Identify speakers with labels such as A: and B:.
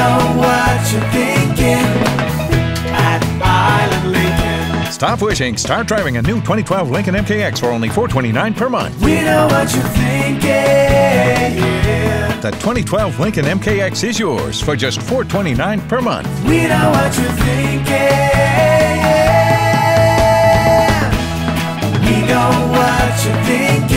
A: know what you're thinking at Island Lincoln.
B: Stop wishing, start driving a new 2012 Lincoln MKX for only $429 per month.
A: We know what you're thinking. Yeah.
B: The 2012 Lincoln MKX is yours for just $429 per month.
A: We know what you're thinking. We know what you're thinking.